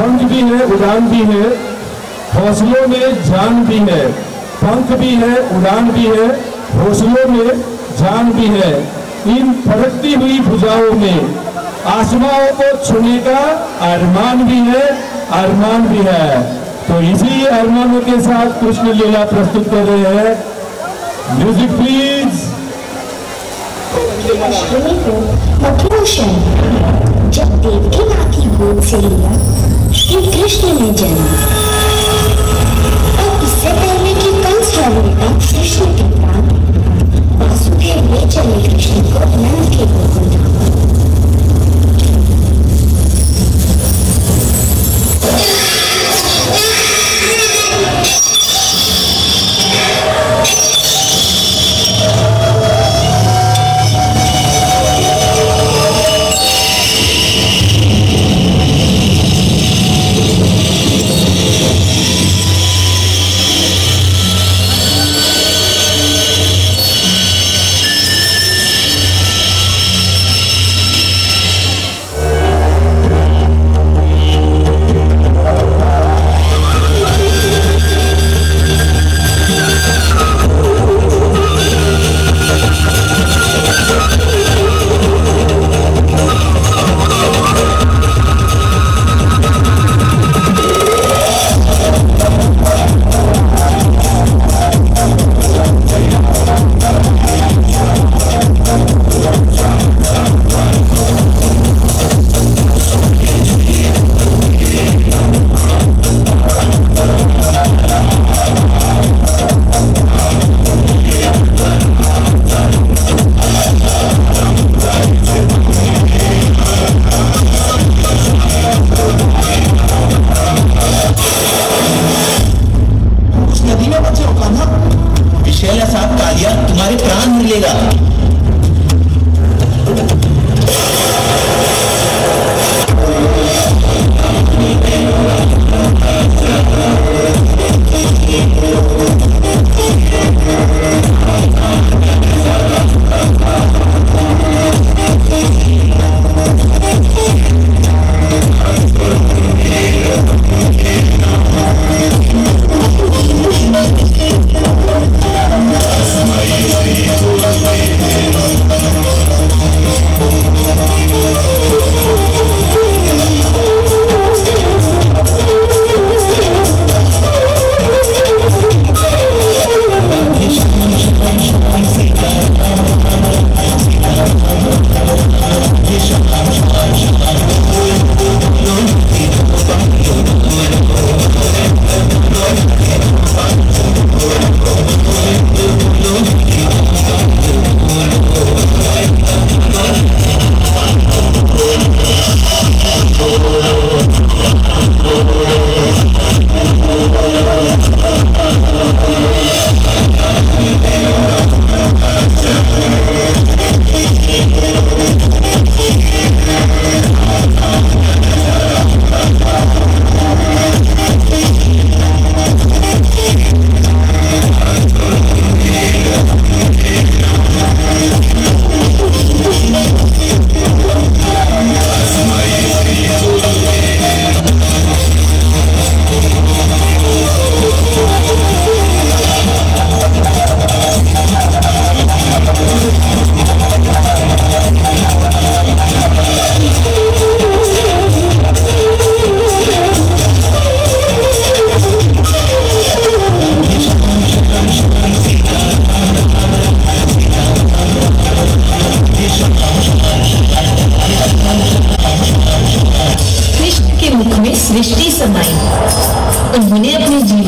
पंख भी है, उड़ान भी है, हौसलों में जान भी है। पंख भी है, उड़ान भी है, हौसलों में जान भी है। इन फड़कती हुई भुजाओं में आसमाओं को छूने का अरमान भी है, अरमान भी है। तो इसी अरमानों के साथ कृष्ण लीला प्रस्तुत कर रहे हैं। Music please. जब देवकी माँ की गोद से लिया श्री कृष्ण ने जन्म और इससे पहले कि कंस रावण कृष्ण के तुम्हारे प्राण नहीं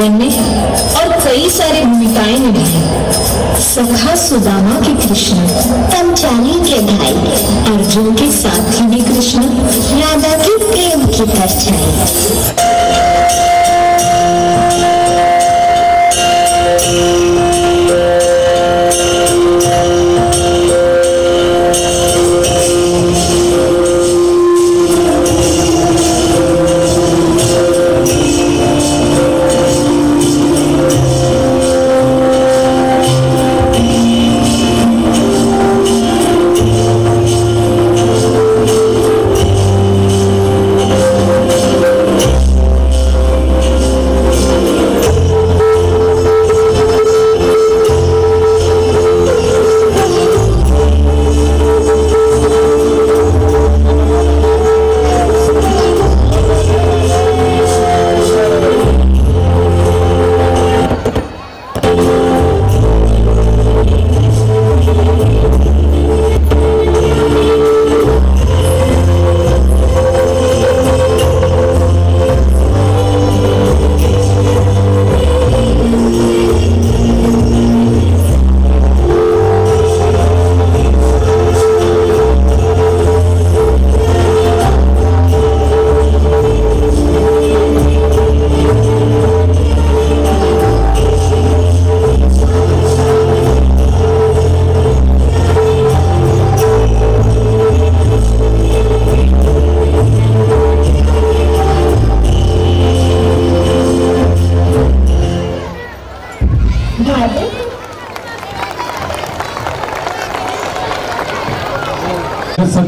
जीवन में और कई सारी भूमिकाएँ निभाई सखा सुदामा के कृष्ण, पंचाली के भाई, अर्जुन के साथी भी कृष्ण, राधा के प्रेम की परछाई।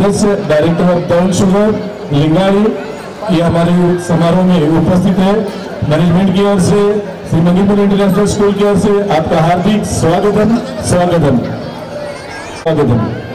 सदस्य डायरेक्टर ऑफ़ टाउन शुगर लिंगाड़ी ये हमारे समारोह में उपस्थित है। मैनेजमेंट की ओर से श्री मणिपुर इंटरनेशनल स्कूल की ओर से आपका हार्दिक स्वागतम स्वागतम। स्वागतम।